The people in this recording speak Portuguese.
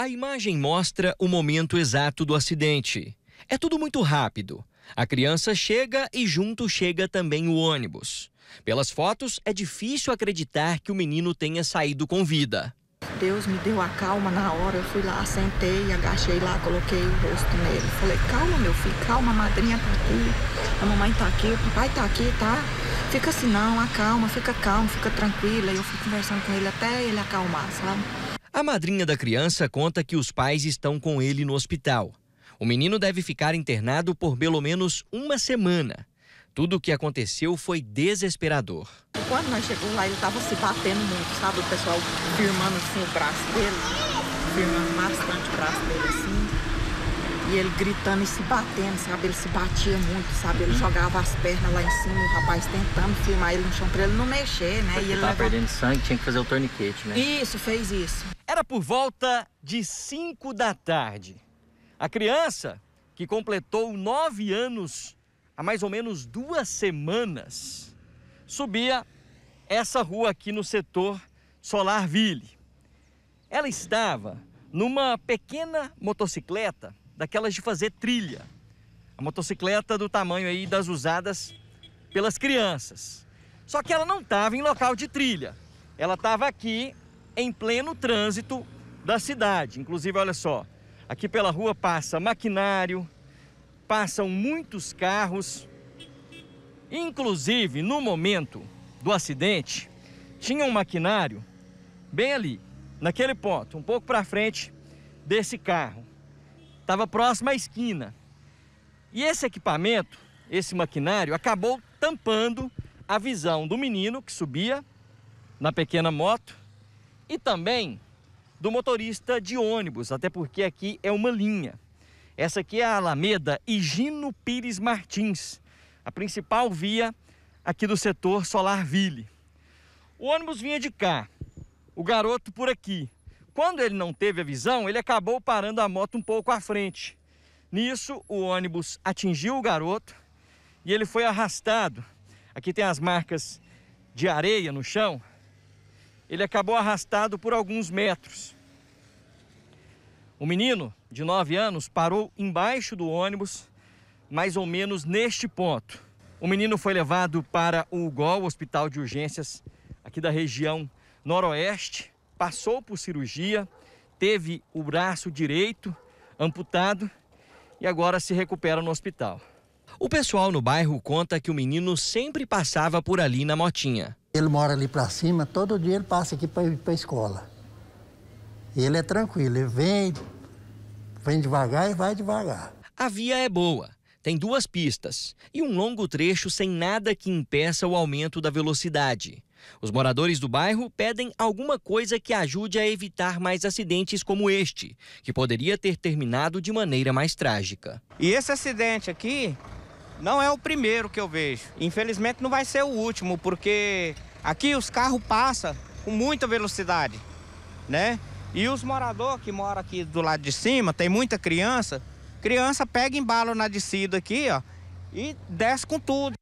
A imagem mostra o momento exato do acidente. É tudo muito rápido. A criança chega e junto chega também o ônibus. Pelas fotos, é difícil acreditar que o menino tenha saído com vida. Deus me deu a calma na hora. Eu fui lá, sentei, agachei lá, coloquei o rosto nele. Falei, calma, meu filho, calma, a madrinha tá aqui, a mamãe tá aqui, o papai tá aqui, tá? Fica assim, não, acalma, fica calmo, fica tranquila. E eu fui conversando com ele até ele acalmar, sabe? A madrinha da criança conta que os pais estão com ele no hospital. O menino deve ficar internado por pelo menos uma semana. Tudo o que aconteceu foi desesperador. Quando nós chegamos lá, ele estava se batendo muito, sabe? O pessoal firmando assim o braço dele, firmando bastante o braço dele assim. E ele gritando e se batendo, sabe? Ele se batia muito, sabe? Ele jogava as pernas lá em cima, o rapaz tentando firmar ele no chão para ele não mexer, né? Porque e ele tava levou... perdendo sangue, tinha que fazer o torniquete, né? Isso, fez isso. Era por volta de 5 da tarde. A criança, que completou nove anos há mais ou menos duas semanas, subia essa rua aqui no setor Solarville. Ela estava numa pequena motocicleta, daquelas de fazer trilha. A motocicleta do tamanho aí das usadas pelas crianças. Só que ela não estava em local de trilha. Ela estava aqui em pleno trânsito da cidade. Inclusive, olha só, aqui pela rua passa maquinário, passam muitos carros. Inclusive, no momento do acidente, tinha um maquinário bem ali, naquele ponto, um pouco para frente desse carro. Estava próximo à esquina. E esse equipamento, esse maquinário, acabou tampando a visão do menino que subia na pequena moto e também do motorista de ônibus, até porque aqui é uma linha. Essa aqui é a Alameda Higino Pires Martins, a principal via aqui do setor Solarville. O ônibus vinha de cá, o garoto por aqui. Quando ele não teve a visão, ele acabou parando a moto um pouco à frente. Nisso, o ônibus atingiu o garoto e ele foi arrastado. Aqui tem as marcas de areia no chão. Ele acabou arrastado por alguns metros. O menino, de 9 anos, parou embaixo do ônibus, mais ou menos neste ponto. O menino foi levado para o UGOL, Hospital de Urgências, aqui da região noroeste, passou por cirurgia, teve o braço direito amputado e agora se recupera no hospital. O pessoal no bairro conta que o menino sempre passava por ali na motinha. Ele mora ali para cima, todo dia ele passa aqui para ir para a escola. E ele é tranquilo, ele vem, vem devagar e vai devagar. A via é boa, tem duas pistas e um longo trecho sem nada que impeça o aumento da velocidade. Os moradores do bairro pedem alguma coisa que ajude a evitar mais acidentes como este, que poderia ter terminado de maneira mais trágica. E esse acidente aqui não é o primeiro que eu vejo. Infelizmente não vai ser o último, porque aqui os carros passam com muita velocidade, né? E os moradores que moram aqui do lado de cima, tem muita criança, criança pega embalo na descida aqui, ó, e desce com tudo.